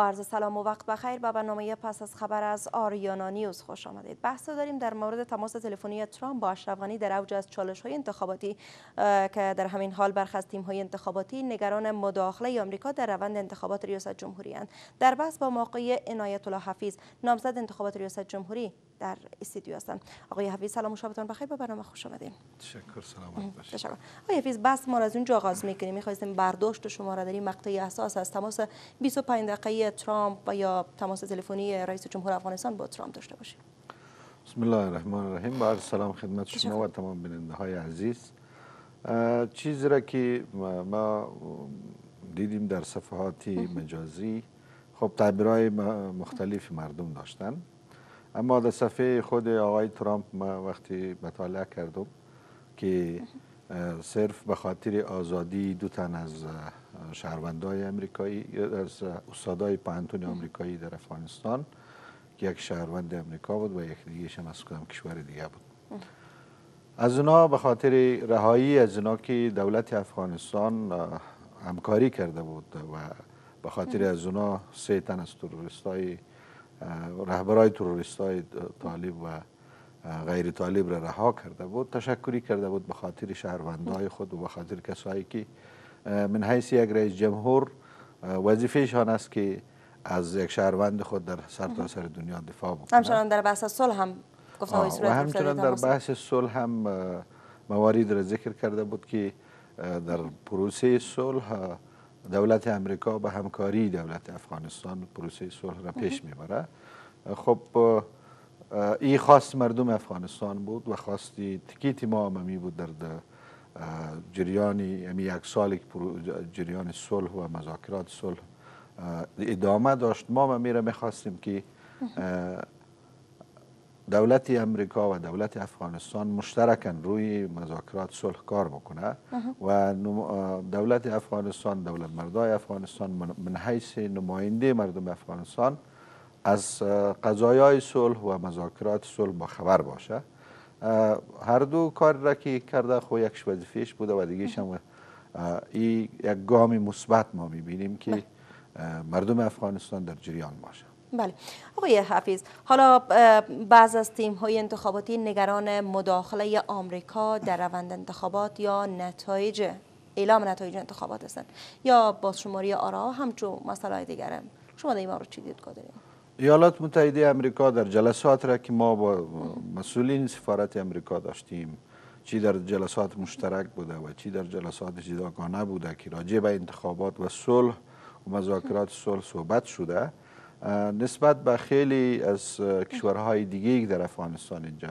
عرض سلام و وقت بخیر به برنامه پس از خبر از آریانا نیوز خوش آمدید. بحث داریم در مورد تماس تلفنی ترامپ با اشرف در اوج از چالش های انتخاباتی که در همین حال برخی از تیم های انتخاباتی نگران مداخله آمریکا در روند انتخابات ریاست جمهوری اند. در بحث با موقع عنایت الله حفیظ نامزد انتخابات ریاست جمهوری در استودیو هستند آقای حفیظ سلام و شبتان بخیر. به برنامه خوش آمدید تشکر سلامت باشید. تشکر. آقای حفیظ بحث ما از اونجا آغاز می‌کنیم. می‌خواستیم برداشت شما را در این مقطع اساس از تماس 25 دقیقه ترامپ و یا تماس تلفنی رئیس جمهور افغانستان با ترامپ داشته باشیم. بسم الله الرحمن الرحیم. با سلام خدمت شما و تمام بیننده های عزیز چیزی را که ما دیدیم در صفحات مجازی خب تعبیرهای مختلف مردم داشتن. اما در صفحه خود آقای ترامپ ما وقتی مطالعه کردم که صرف به خاطر آزادی دو تن از شهروندای امریکایی از استادای پانتون امریکایی در افغانستان که یک شهروند امریکا بود و یک دیگه هم از کدام کشور دیگه بود. از اونا به خاطر رهایی از اونا که دولت افغانستان همکاری کرده بود و به خاطر از اونا سه تن از تروریست های رهبرای تروریست های طالب و غیر طالب را رها کرده بود تشکری کرده بود به خاطر شهروندهای خود و به خاطر کسایی که من حیث یک رئیس جمهور وظیفهشان است که از یک شهروند خود در سرتاسر سر دنیا دفاع بکنه. همچنان در بحث صلح هم گفته و همچنان در بحث صلح هم موارد را ذکر کرده بود که در پروسه صلح دولت امریکا به همکاری دولت افغانستان پروسه صلح را پیش می‌بره. خب این خواست مردم افغانستان بود و خواستی تکیت ما هم بود در جریان یعنی یک سال جریان صلح و مذاکرات صلح ادامه داشت. ما هم میره می‌خواستیم که دولت امریکا و دولت افغانستان مشترکن روی مذاکرات صلح کار بکنه و دولت افغانستان دولت مردای افغانستان من حیث نماینده مردم افغانستان از قضایای صلح و مذاکرات صلح با خبر باشه. هر دو کار را که کرده خو یکش وظیفهش بوده و دیگه هم این یک گام مثبت ما می‌بینیم که بله. مردم افغانستان در جریان باشه. بله. آقای حفیظ حالا بعض از تیم های انتخاباتی نگران مداخله آمریکا در روند انتخابات یا نتایج اعلام نتایج انتخابات هستند یا بازشماری آرا همچون مسئله دیگره شما در این رو چی دید داریم ایالات متحده امریکا در جلسات را که ما با مسئولین سفارت امریکا داشتیم چی در جلسات مشترک بوده و چی در جلسات جداگانه بوده که راجع به انتخابات و صلح و مذاکرات صلح صحبت شده نسبت به خیلی از کشورهای دیگه در افغانستان اینجا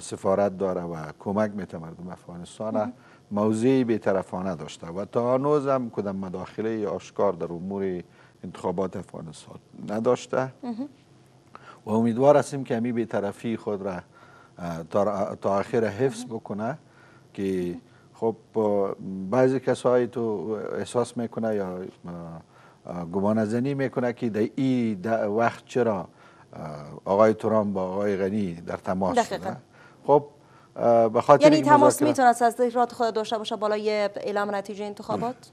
سفارت داره و کمک میته مردم افغانستان. موضعی بیطرفانه داشته و تا هنوز هم کدام مداخله آشکار در امور انتخابات افغانستان نداشته. و امیدوار هستیم که همی بیطرفی خود را تا آخر حفظ بکنه که خب بعضی کسایی تو احساس می‌کنه یا گمان زنی می‌کنه که در این وقت چرا آقای ترام با آقای غنی در تماس دقیقا. خب به خاطر یعنی تماس می‌تونه از ذکرات خود داشته باشه بالای اعلام نتیجه انتخابات؟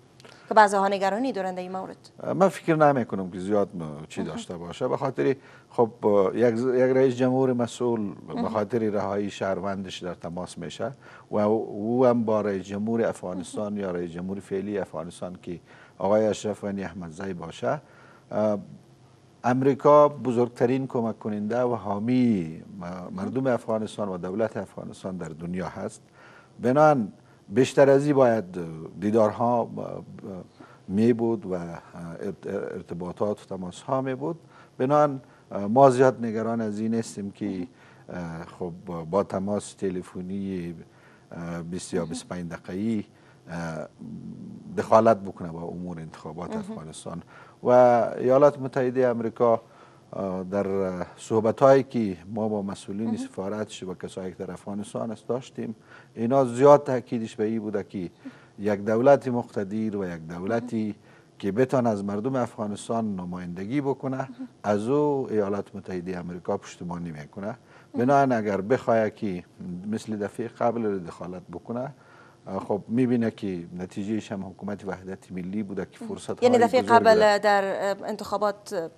که بعضی ها نگرانی دارند در این مورد. من فکر نمی کنم که زیاد چی داشته باشه. به خاطر خب یک یک رئیس جمهور مسئول به خاطر رهایی شهروندش در تماس میشه و او هم با رئیس جمهور افغانستان یا رئیس جمهور فعلی افغانستان که آقای اشرف غنی احمدزی باشه. امریکا بزرگترین کمک کننده و حامی مردم افغانستان و دولت افغانستان در دنیا هست. بنان بیشتر از این باید دیدارها می بود و ارتباطات و تماس ها می بود. بنان ما زیاد نگران از این هستیم که خب با تماس تلفنی 20 یا 25 دقیقی دخالت بکنه با امور انتخابات افغانستان. و ایالات متحده امریکا در صحبت هایی که ما با مسئولین سفارتش و کسایی که در افغانستان است داشتیم اینا زیاد تاکیدش به این بوده که یک دولت مقتدیر و یک دولتی که بتان از مردم افغانستان نمایندگی بکنه از او ایالات متحده امریکا پشتیبانی می‌کنه. بنابراین اگر بخواه که مثل دفعه قبل دخالت بکنه خب می‌بینه که نتیجهش هم حکومت وحدت ملی بوده که فرصت یعنی دفعه قبل در انتخابات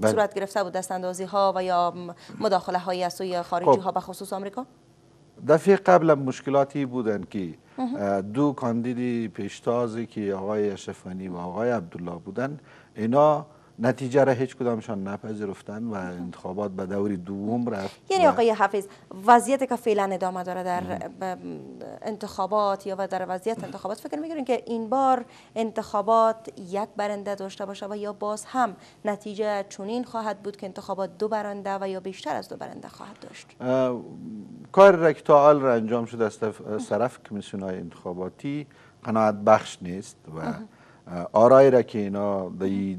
بله. صورت گرفته بود دست اندازی ها و یا مداخله های از سوی خارجی خب. ها به خصوص آمریکا دفعه قبل مشکلاتی بودن که دو کاندیدی پیشتازی که آقای اشرفانی و آقای عبدالله بودن اینا نتیجه را هیچ کدامشان نپذیرفتن و انتخابات به دور دوم رفت یعنی آقای حفیظ وضعیتی که فعلا ادامه داره در انتخابات یا و در وضعیت انتخابات فکر می‌کنین که این بار انتخابات یک برنده داشته باشه و یا باز هم نتیجه چونین خواهد بود که انتخابات دو برنده و یا بیشتر از دو برنده خواهد داشت؟ کار رکتال را انجام شده از طرف کمیسیون های انتخاباتی قناعت بخش نیست و آرای را که اینا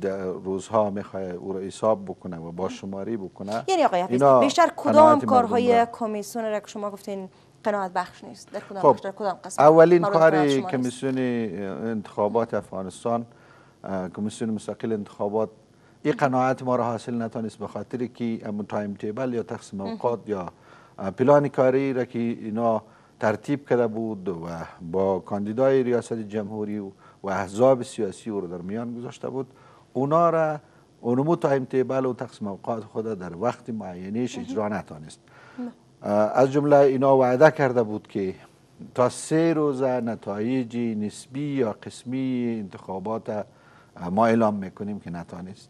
در روزها می‌خواه او را حساب بکنه و با شماری بکنه یعنی آقای حفیظ بیشتر کدام کارهای کمیسیون را که شما گفتین قناعت بخش نیست در کدام خب در کدام قسم؟ اولین کار کمیسیون انتخابات افغانستان کمیسیون مستقل انتخابات این قناعت ما را حاصل نتانست به خاطر که امون تایم تیبل یا تقسیم اوقات یا پلان کاری را که اینا ترتیب کرده بود و با کاندیدای ریاست جمهوری و و احزاب سیاسی او رو در میان گذاشته بود. اونا را اونمو تایم تیبل و تقسیم اوقات خود در وقت معینیش اجرا نتانست. از جمله اینا وعده کرده بود که تا سه روزه نتایج نسبی یا قسمی انتخابات ما اعلام می‌کنیم که نتانست.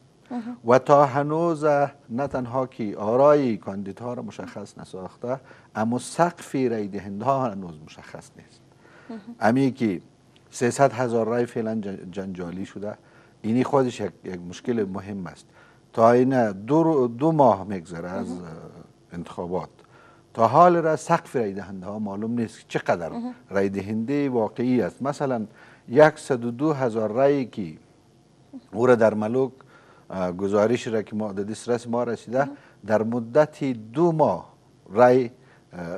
و تا هنوز نه تنها که آرای کاندیدها را مشخص نساخته اما سقف رای دهنده ها هنوز مشخص نیست. امی که 300 هزار رای فعلا جنجالی شده. اینی خودش یک, مشکل مهم است. تا این دو, دو ماه میگذره از انتخابات. تا حال را سقف رای دهنده ها معلوم نیست چقدر رای دهنده واقعی است. مثلا 102 هزار رای که او را در ملوک گزارش را که ما در دسترس ما رسیده در مدت دو ماه رای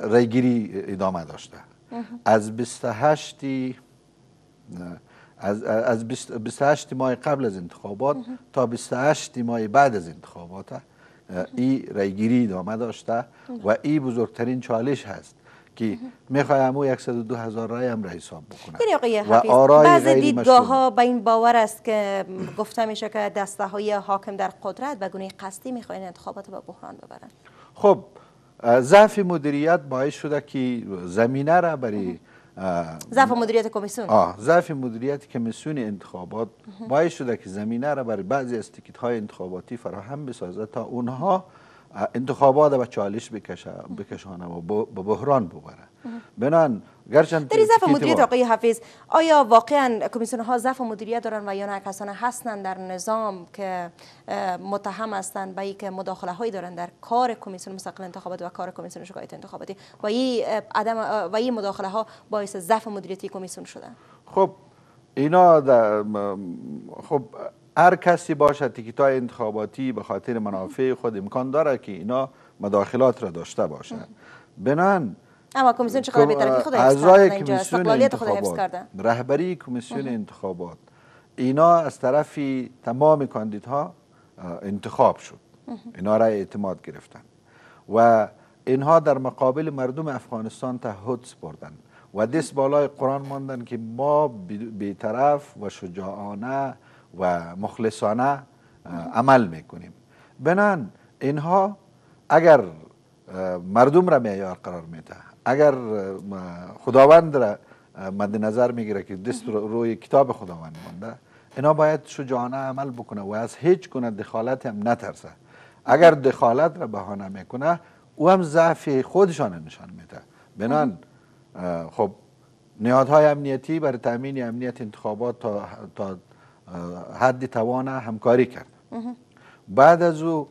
رایگیری ادامه داشته. از 28 از از 28 ماه قبل از انتخابات تا 28 ماه بعد از انتخابات این رایگیری ادامه داشته و این بزرگترین چالش هست که می‌خوای امو 102 هزار رای هم را حساب بکنه آقای حفیظ بعض دیدگاه ها به این باور است که گفته میشه که دسته های حاکم در قدرت به گونه قصدی می‌خواین انتخابات به بحران ببرن. خب ضعف مدیریت باعث شده که زمینه را برای ضعف مدیریت کمیسیون. آه ضعف مدیریت کمیسیون انتخابات باعث شده که زمینه را برای بعضی از های انتخاباتی فراهم بسازد تا اونها انتخابات به چالش بکشانه و به بحران ببره بنان گرچند در ضعف مدیریت آقای حفیظ. آیا واقعا کمیسیون ها ضعف مدیریت دارن و یا نه؟ کسان هستند در نظام که متهم هستند به اینکه مداخله هایی دارن در کار کمیسیون مستقل انتخابات و کار کمیسیون شکایت انتخاباتی و این عدم و این مداخله ها باعث ضعف مدیریتی کمیسیون شده؟ خب اینا خب هر کسی باشه تیکیت های انتخاباتی به خاطر منافع خود امکان داره که اینا مداخلات را داشته باشه بنان اما کمیسیون چقدر بی‌طرفی خود اعضای کمیسیون انتخابات. رهبری کمیسیون انتخابات. اینا از طرف تمام کاندیدها انتخاب شد. اینا را اعتماد گرفتن. و اینها در مقابل مردم افغانستان تعهد سپردن و دست بالای قرآن ماندن که ما بیطرف و شجاعانه و مخلصانه عمل می‌کنیم. بنان اینها اگر مردم را معیار قرار میده اگر خداوند را مد نظر می‌گیره که دست روی کتاب خداوند مانده اینا باید شجاعانه عمل بکنه و از هیچ گونه دخالت هم نترسه. اگر دخالت را بهانه می‌کنه او هم ضعف خودشان نشان میده. بنان خب نهادهای امنیتی برای تامین امنیت انتخابات تا, تا حد توان همکاری کرد. بعد از او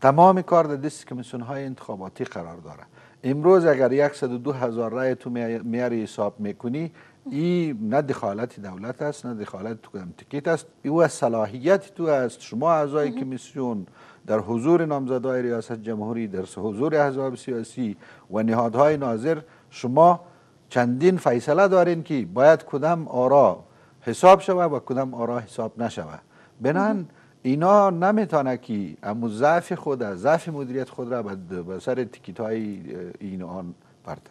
تمام کار در دست کمیسیون های انتخاباتی قرار داره. امروز اگر 102 هزار رای تو میاری حساب می‌کنی این نه دخالت دولت است نه دخالت تو کدام تکیت است. او از صلاحیت تو است. شما اعضای کمیسیون در حضور نامزدهای ریاست جمهوری در حضور احزاب سیاسی و نهادهای ناظر شما چندین فیصله دارین که باید کدام آرا حساب شود و کدام آرا حساب نشود. بنان اینا نمی‌تونه که امو ضعف خود ضعف مدیریت خود را به سر تیکیت های این آن برده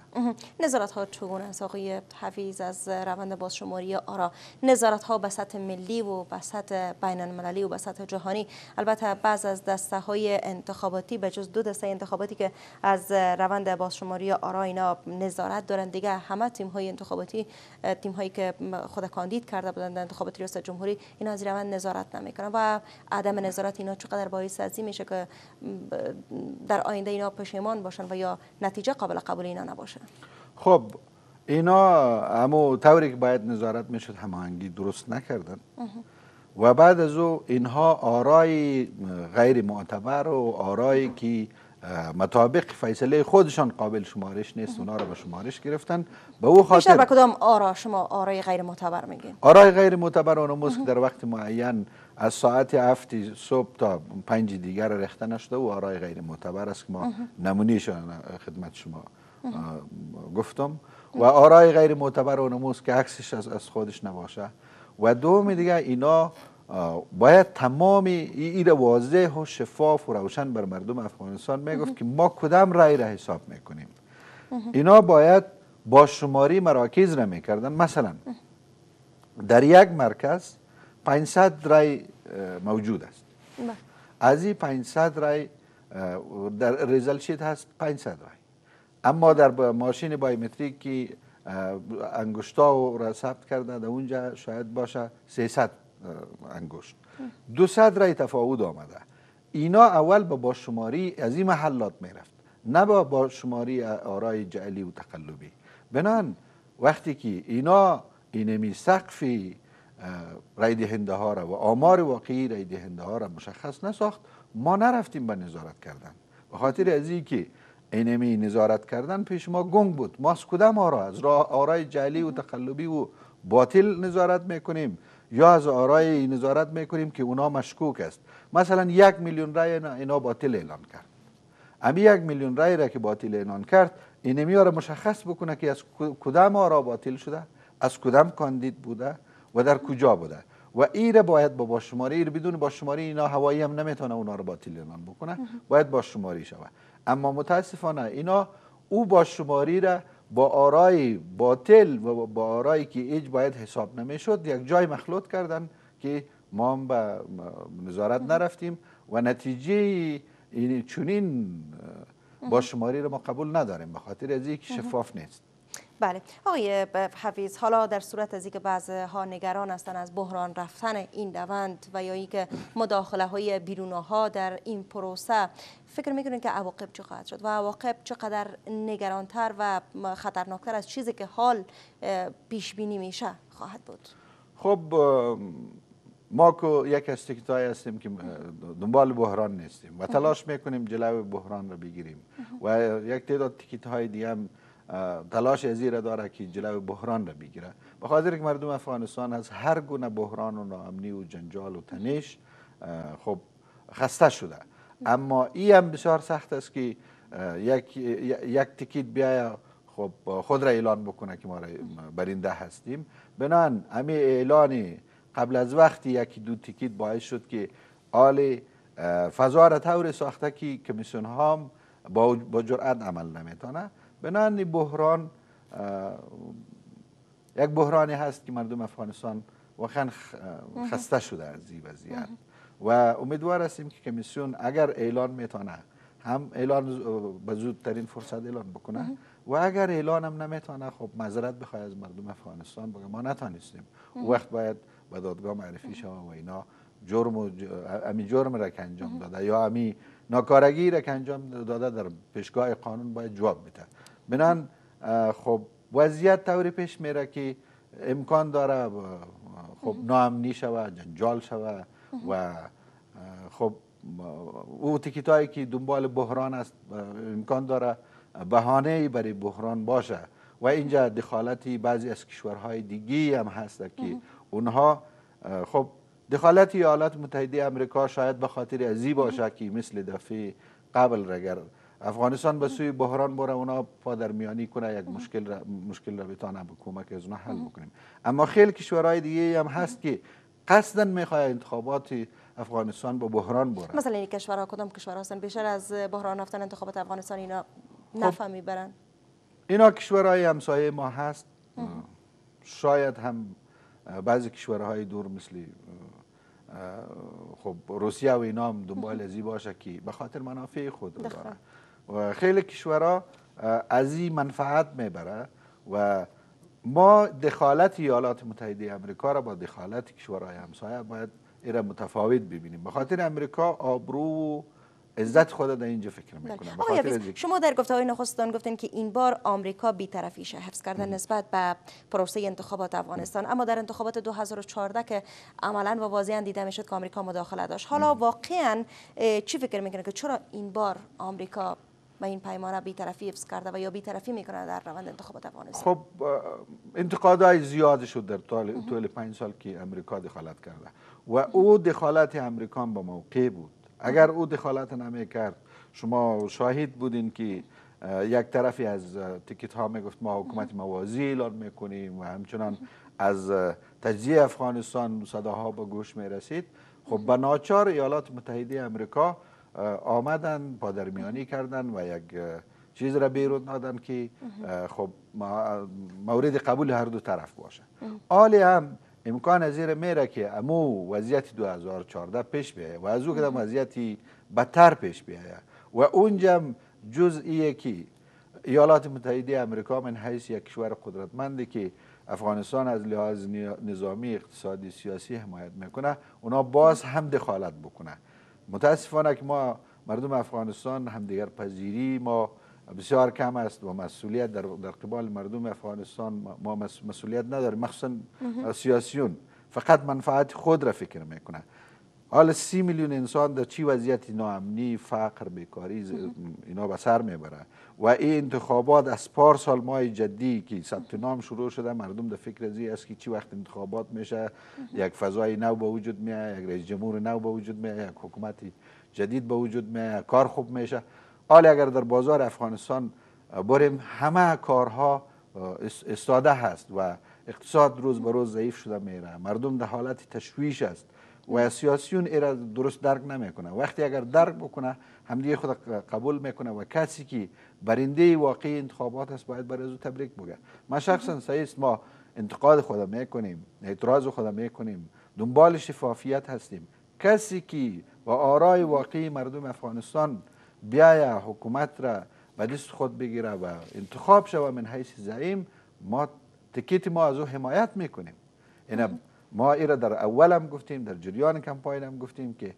نظارت ها چگونه است آقای حفیظ از روند بازشماری آرا؟ نظارت ها به سطح ملی و به سطح بین المللی و به سطح جهانی. البته بعض از دسته های انتخاباتی به جز دو دسته انتخاباتی که از روند بازشماری آرا اینا نظارت دارن. دیگه همه تیم های انتخاباتی تیم هایی که خود کاندید کرده بودند انتخابات ریاست جمهوری اینا از روند نظارت نمی‌کنن. و عدم نظارت اینا چقدر باعث ازی میشه که در آینده اینا پشیمان باشن و یا نتیجه قابل قبول اینا نباشه. خب اینا همو طوری که باید نظارت می‌شد هماهنگی درست نکردن. و بعد از او اینها آرای غیر معتبر و آرایی که مطابق فیصله خودشان قابل شمارش نیست اونا رو به شمارش گرفتن. به او خاطر به کدام آرا شما آرای غیر معتبر میگین؟ آرای غیر معتبر اون که در وقت معین از ساعت هفت صبح تا پنج دیگر رخته نشده و آرای غیر معتبر است که ما نمونیش خدمت شما گفتم. و آرای غیر معتبر و که عکسش از خودش نباشه. و دوم دیگه اینا باید تمام این واضح و شفاف و روشن بر مردم افغانستان می‌گفت که ما کدام رای را حساب می‌کنیم. اینا باید با شماری مراکز را می‌کردن. مثلا در یک مرکز 500 رای موجود است. بله. از این 500 رای در ریزل شیت هست 500 رای اما در ماشین بایومتریک که انگشتا را ثبت کرده در اونجا شاید باشه 300 انگشت. 200 رای تفاوت آمده. اینا اول با شماری از این محلات می‌رفت نه با با شماری آرای جعلی و تقلبی. بنان وقتی که اینا اینمی سقفی رای دهنده ها را و آمار واقعی رای دهنده ها را مشخص نساخت ما نرفتیم به نظارت کردن. به خاطر از که اینمی نظارت کردن پیش ما گنگ بود. ما از کدام آرا؟ از آرای جعلی و تقلبی و باطل نظارت می‌کنیم یا از آرای نظارت می‌کنیم که اونا مشکوک است؟ مثلا یک میلیون رای اینا باطل اعلان کرد. امی یک میلیون رای را که باطل اعلان کرد اینمی را مشخص بکنه که از کدام آرا باطل شده؟ از کدام کاندید بوده؟ و در کجا بوده؟ و ای را باید با باشماری ای بدون باشماری اینا هوایی هم نمی‌تونه اونا رو باطل اعلان بکنه. باید باشماری شود. اما متاسفانه اینا او باشماری را با آرای باطل و با آرایی که ایج باید حساب نمی‌شد یک جای مخلوط کردن که ما هم به نظارت نرفتیم و نتیجه این چونین با شماری رو ما قبول نداریم به خاطر از اینکه شفاف نیست. بله. آقای حفیظ حالا در صورت از اینکه بعض ها نگران هستند از بحران رفتن این دوند و یا اینکه مداخله های بیرون ها در این پروسه فکر می‌کنید که عواقب خواهد شد؟ و عواقب چقدر نگرانتر و خطرناکتر از چیزی که حال پیش بینی میشه خواهد بود؟ خب ما که یک از تکتای هستیم که دنبال بحران نیستیم و تلاش می‌کنیم جلو بحران رو بگیریم. و یک تعداد تکیت های دیگه تلاش ازیر داره که جلو بحران را بگیره. به خاطر که مردم افغانستان از هر گونه بحران و ناامنی و جنجال و تنش خب خسته شده. اما این هم بسیار سخت است که یک یک تکیت بیاید خب خود را اعلان بکنه که ما برنده هستیم. بنان امی اعلان قبل از وقتی یکی دو تکیت باعث شد که آل فضا را طور ساخته که کمیسیون با, با جرأت عمل نمی‌تونه. بنان بحران یک بحرانی هست که مردم افغانستان واقعا خسته شده از این وضعیت. و امیدوار هستیم که کمیسیون اگر اعلان می‌تونه هم اعلان به زودترین فرصت اعلان بکنه. و اگر اعلان هم نمی‌تونه خب معذرت بخواه از مردم افغانستان بگه ما نتانستیم وقت باید به دادگاه معرفی شود و اینا جرم و امی جرم را که انجام داده یا امی ناکارگی را که انجام داده در پیشگاه قانون باید جواب بده. بنان خب وضعیت طوری پیش میره که امکان داره خب ناامنی شوه جنجال شوه و خب او تیکیت هایی که دنبال بحران است امکان داره بهانه برای بحران باشه. و اینجا دخالتی بعضی از کشورهای دیگی هم هست که اونها خب دخالت ایالات متحده امریکا شاید به خاطر ازی باشه که مثل دفعه قبل اگر افغانستان به سوی بحران بره اونا پادر میانی کنه یک مشکل را مشکل را بتانه به کمک از حل بکنیم. اما خیلی کشورهای دیگه هم هست که قصدا می‌خواد انتخابات افغانستان به بحران بره. مثلا این کشورها کدام کشورها هستن؟ بیشتر از بحران رفتن انتخابات افغانستان اینا خب، نفع می‌برن؟ اینا کشورهای همسایه ما هست. شاید هم بعضی کشورهای دور مثل خب روسیه و اینا هم دنبال ازی باشه که به خاطر منافع خود داره و خیلی کشورها از این منفعت می‌بره و ما دخالت ایالات متحده امریکا را با دخالت کشورهای همسایه باید ایره متفاوت ببینیم. به خاطر امریکا آبرو عزت خود در اینجا فکر بله. می‌کنم آقای شما در گفته های نخستان گفتین که این بار آمریکا بیطرفیش حفظ کردن نسبت به پروسه انتخابات افغانستان. اما در انتخابات 2014 که عملا و واضحا دیده می‌شد که آمریکا مداخله داشت. حالا واقعا چی فکر می‌کنه که چرا این بار آمریکا و این پیمانه بیطرفی حفظ کرده و یا بیطرفی می‌کنه در روند انتخابات افغانستان خب انتقادهای زیاد شد در طول, طول پنج سال که امریکا دخالت کرده و او دخالت امریکا با موقع بود. اگر او دخالت نمی کرد شما شاهد بودین که یک طرفی از تیکت ها می گفت ما حکومت موازی اعلان می‌کنیم و همچنان از تجزیه افغانستان صداها به گوش می رسید خب به ناچار ایالات متحده امریکا آمدن پادرمیانی کردن و یک چیز را بیرون دادن که خب مورد قبول هر دو طرف باشه. آلی هم امکان از میره که امو وضعیت 2014 پیش بیایه و از او کدام وضعیتی بدتر پیش بیایه و اونجا جزئیه که ایالات متحده امریکا من حیث یک کشور قدرتمندی که افغانستان از لحاظ نظامی اقتصادی سیاسی حمایت می‌کنه اونا باز هم دخالت بکنه. متاسفانه که ما مردم افغانستان هم دیگر پذیری ما بسیار کم است و مسئولیت در, در قبال مردم افغانستان ما مسئولیت نداریم مخصوصا سیاسیون. فقط منفعت خود را فکر می‌کنه. حالا سی میلیون انسان در چی وضعیت ناامنی فقر بیکاری اینا به سر می‌بره و این انتخابات از پار سال ماه جدی که ثبت نام شروع شده مردم در فکر ازی است که چی وقت انتخابات میشه. یک فضای نو به وجود میاد یک رئیس جمهور نو به وجود میاد یک حکومت جدید به وجود میاد کار خوب میشه. حالا اگر در بازار افغانستان بریم همه کارها استاده هست و اقتصاد روز به روز ضعیف شده میره. مردم در حالت تشویش است و سیاسیون ایرا درست درک نمی‌کنه. وقتی اگر درک بکنه همدیگه خود قبول می‌کنه و کسی که برنده واقعی انتخابات است باید برای او تبریک بگه. ما شخصا سعیست ما انتقاد خود می‌کنیم اعتراض خود می‌کنیم دنبال شفافیت هستیم. کسی که و آرای واقعی مردم افغانستان بیاید حکومت را به دست خود بگیره و انتخاب شود من حیث زعیم ما تکیت ما از او حمایت می‌کنیم. این ما ایره در اول هم گفتیم در جریان کمپاین هم گفتیم که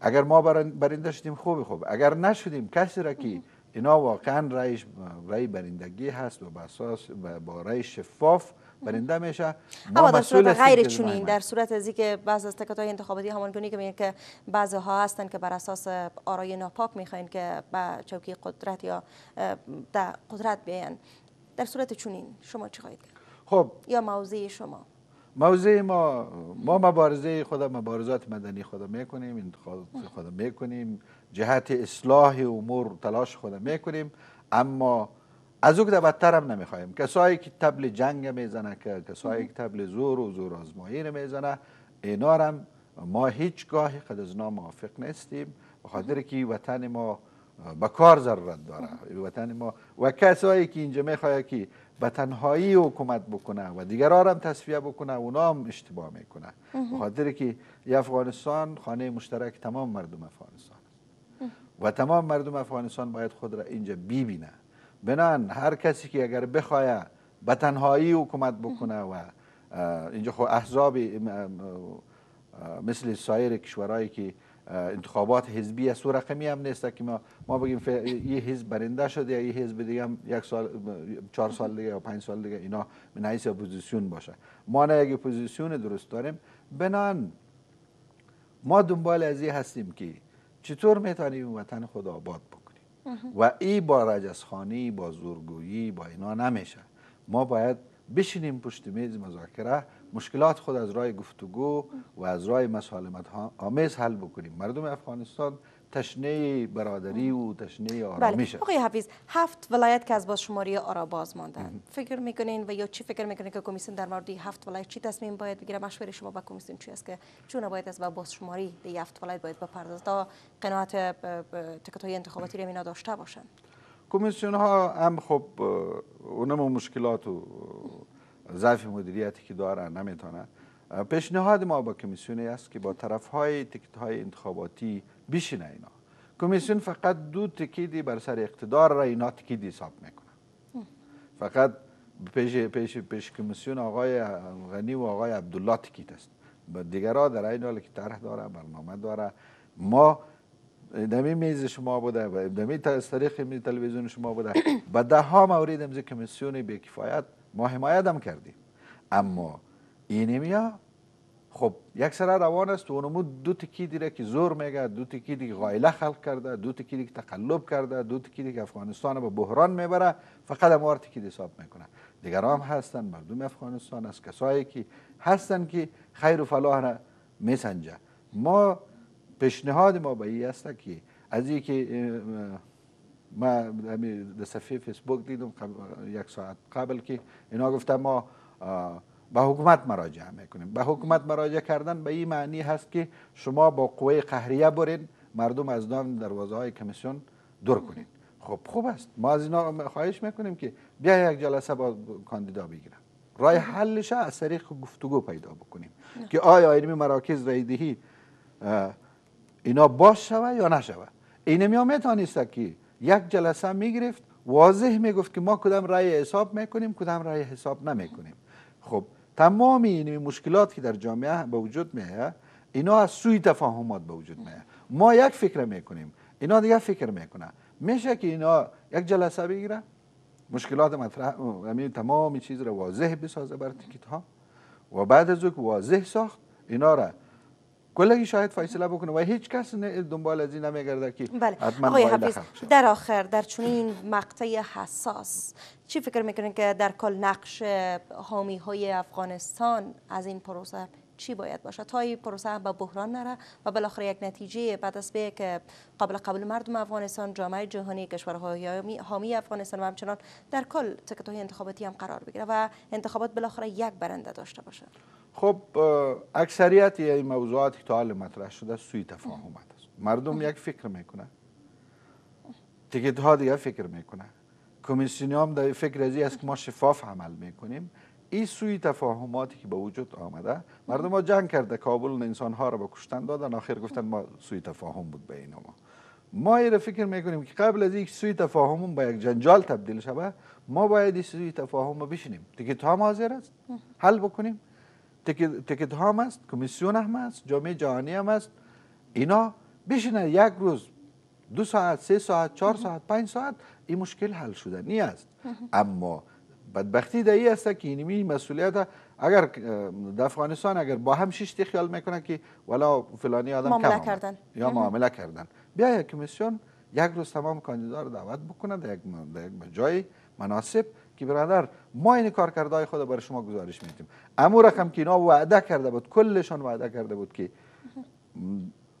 اگر ما برنده شدیم خوب خوب اگر نشدیم کسی را که اینا واقعا رایش رای برندگی هست و با اساس با رای شفاف برنده میشه اما در صورت غیر چنین در صورت از که بعض از تکات های انتخاباتی همانگونی که میگن که بعضی ها هستن که بر اساس آرای ناپاک می‌خواین که به چوکی قدرت یا در قدرت بیان. در صورت چنین شما چی خواهید خب. یا موضع شما. موضع ما ما مبارزه خود مبارزات مدنی خود می‌کنیم انتخابات خود می‌کنیم جهت اصلاح امور تلاش خود می‌کنیم اما از او که بدتر هم نمی‌خوایم. کسایی که تبل جنگ می‌زنه که کسایی که تبل زور و زور آزمایی می‌زنه اینا هم ما هیچگاه قد از موافق نیستیم بخاطر که وطن ما به کار ضرورت داره. وطن ما و کسایی که اینجا می‌خواه که به تنهایی حکومت بکنه و دیگران هم تصفیه بکنه اونا هم اشتباه می‌کنه. بخاطر که افغانستان خانه مشترک تمام مردم افغانستان و تمام مردم افغانستان باید خود را اینجا ببینه. بنان هر کسی که اگر بخواه به تنهایی حکومت بکنه و اینجا خو احزاب مثل سایر کشورهایی که انتخابات حزبی است. و رقمی هم نیست. که ما ما بگیم یه حزب برنده شده یا یه حزب دیگه هم یک سال چهار سال دیگه یا پنج سال دیگه اینا من حیث اپوزیسیون باشه. ما نه یک اپوزیسیون درست داریم. بنان ما دنبال ازی هستیم که چطور می‌تونیم وطن خود آباد بکنیم. و ای با رجزخانی با زورگویی با اینا نمیشه. ما باید بشینیم پشت میز مذاکره مشکلات خود از راه گفتگو و از راه مسالمت آمیز حل بکنیم. مردم افغانستان تشنه برادری و تشنه آرامیش بله. آقای حفیظ هفت ولایت که از باز شماری آرا باز ماندن. فکر می‌کنین و یا چی فکر می‌کنین که کمیسیون در مورد هفت ولایت چی تصمیم باید بگیره؟ مشوره شما با کمیسیون چی است که چون باید از باز شماری دی هفت ولایت باید بپردازه تا قناعت تکت های انتخاباتی رو داشته باشن؟ کمیسیون ها هم خب اونم مشکلات و ضعف مدیریتی که داره نمی‌تونه پیشنهاد ما با کمیسیونی است که با طرف های تکت های انتخاباتی بشینه اینا. کمیسیون فقط دو تکیدی بر سر اقتدار را اینا تکیدی حساب می‌کنه. فقط پیش پیش پیش کمیسیون آقای غنی و آقای عبدالله تکید است. دیگرها در این حال که طرح داره برنامه داره. ما دمی میز شما بوده و دمی می تلویزیون شما بوده. به ده ها مورد امز کمیسیون به کفایت ما حمایت هم کردیم. اما اینمیا خب یک سر روان است و اونمو دو تکی دیره که زور میگه دو تکی دیگه غایله خلق کرده دو تکی دیگه تقلب کرده دو تکی دیگه افغانستان به بحران می‌بره فقط اموار تکی حساب می‌کنه. دیگر هم هستن مردم افغانستان از کسایی که هستن که خیر و فلاح را میسنجه. ما پیشنهاد ما به این است که از که ما در صفحه فیسبوک دیدم یک ساعت قبل که اینا گفتم ما به حکومت مراجعه می‌کنیم. به حکومت مراجعه کردن به این معنی هست که شما با قوه قهریه برین مردم از نام دروازه های کمیسیون دور کنید خب خوب است. ما از اینا خواهش می‌کنیم که بیا یک جلسه با کاندیدا بگیرن. رای حلش از طریق گفتگو پیدا بکنیم. که آیا علمی مراکز رای اینا باش شوه یا نشوه؟ اینمی ها می‌تونست که یک جلسه می‌گرفت واضح می‌گفت که ما کدام رای حساب می‌کنیم کدام رای حساب نمی‌کنیم. خب تمام این مشکلات که در جامعه به وجود میه اینا از سوی تفاهمات به وجود میه ما یک فکر می‌کنیم اینا دیگه فکر می‌کنه میشه که اینا یک جلسه بگیره مشکلات مطرح همین تمام چیز را واضح بسازه بر تیکیت ها و بعد از که واضح ساخت اینا را کلگی شاید فیصله بکنه. و هیچ کس دنبال از این نمیگرده که بله. آقای حفیظ در آخر در چنین مقطع حساس چی فکر می‌کنید که در کل نقش حامی های افغانستان از این پروسه چی باید باشه؟ تا این پروسه به بحران نره و بالاخره یک نتیجه بعد از به که قابل قبول مردم افغانستان جامعه جهانی کشورهای حامی افغانستان و همچنان در کل تکت های انتخاباتی هم قرار بگیره و انتخابات بالاخره یک برنده داشته باشه. خب اکثریت این موضوعات که تا حال مطرح شده سوی تفاهمات است مردم یک فکر می‌کنه تکت ها دیگه فکر می‌کنه کمیسیونی هم در فکر ازی است که ما شفاف عمل می‌کنیم. این سوی تفاهماتی که به وجود آمده مردم ها جنگ کرده کابل انسان ها را به کشتن دادن آخر گفتن ما سوی تفاهم بود بین ما. ما این فکر می‌کنیم که قبل از اینکه سوی تفاهم به یک جنجال تبدیل شود ما باید این سوی تفاهم بشینیم. تکت ها حاضر است حل بکنیم. تکت هم است کمیسیون هم است جامعه جهانی هم است. اینا بشینه یک روز دو ساعت سه ساعت چهار ساعت پنج ساعت این مشکل حل شده نی است اما بدبختی در این است که اینمی مسئولیت اگر در افغانستان اگر با هم شش خیال می‌کنه که ولا فلانی آدم معامله کردن. یا معامله کردن. بیا یک کمیسیون یک روز تمام کاندیدا رو دعوت بکنه در یک جای مناسب. که برادر ما این کار کرده خود برای شما گزارش میدیم. امو رقم که اینا وعده کرده بود کلشان وعده کرده بود که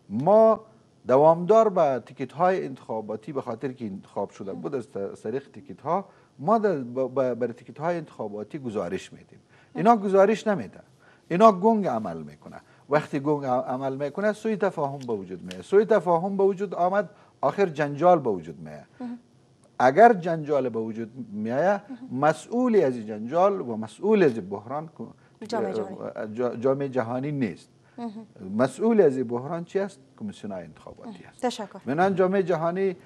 ما دوامدار به تیکت های انتخاباتی به خاطر که انتخاب شده بود از طریق تیکت ها ما برای تیکت های انتخاباتی گزارش میدیم. اینا گزارش نمیده. اینا گنگ عمل می‌کنه. وقتی گنگ عمل می‌کنه سوی تفاهم به وجود میه سوی تفاهم به وجود آمد آخر جنجال به وجود میه اگر جنجال به وجود میایه مسئولی از جنجال و مسئول از بحران جامعه جهانی. نیست. مسئول از بحران چی است؟ کمیسیون انتخاباتی است. تشکر. من جامعه جهانی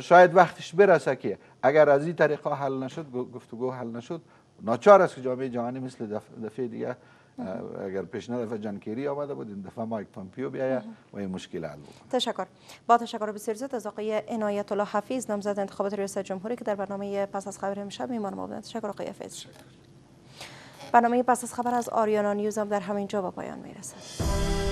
شاید وقتش برسه که اگر از این طریقه حل نشد گفتگو حل نشد ناچار است که جامعه جهانی مثل دفعه دیگه اگر پیشنهاد دفعه جانکیری آمده بود این دفعه مایک پامپیو بیاید و این مشکل حل بود تشکر. با تشکر بسیار زیاد از آقای عنایت الله حفیظ نامزد انتخابات ریاست جمهوری که در برنامه پس از خبر امشب میمان ما بودند. تشکر آقای حفیظ. برنامه پس از خبر از آریانا نیوز هم در همین جا با پایان می‌رسد.